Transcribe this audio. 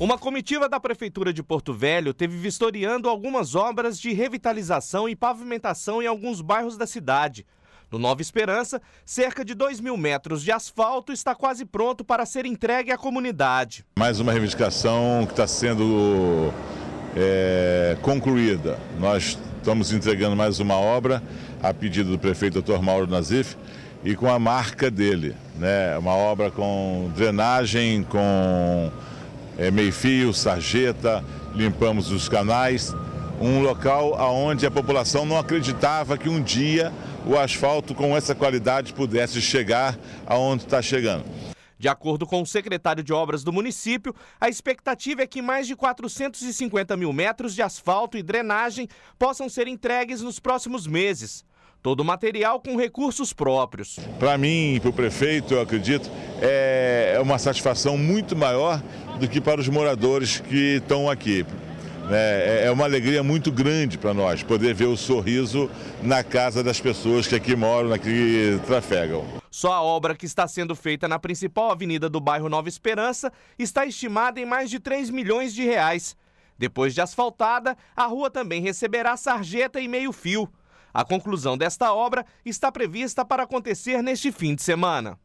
Uma comitiva da Prefeitura de Porto Velho teve vistoriando algumas obras de revitalização e pavimentação em alguns bairros da cidade. No Nova Esperança, cerca de 2 mil metros de asfalto está quase pronto para ser entregue à comunidade. Mais uma reivindicação que está sendo é, concluída. Nós estamos entregando mais uma obra a pedido do prefeito Dr. Mauro Nazif e com a marca dele. Né? Uma obra com drenagem, com é, meio-fio, sarjeta, limpamos os canais. Um local onde a população não acreditava que um dia o asfalto com essa qualidade pudesse chegar aonde está chegando. De acordo com o secretário de obras do município, a expectativa é que mais de 450 mil metros de asfalto e drenagem possam ser entregues nos próximos meses. Todo o material com recursos próprios. Para mim e para o prefeito, eu acredito, é uma satisfação muito maior do que para os moradores que estão aqui. É, é uma alegria muito grande para nós poder ver o sorriso na casa das pessoas que aqui moram, que trafegam. Só a obra que está sendo feita na principal avenida do bairro Nova Esperança está estimada em mais de 3 milhões de reais. Depois de asfaltada, a rua também receberá sarjeta e meio-fio. A conclusão desta obra está prevista para acontecer neste fim de semana.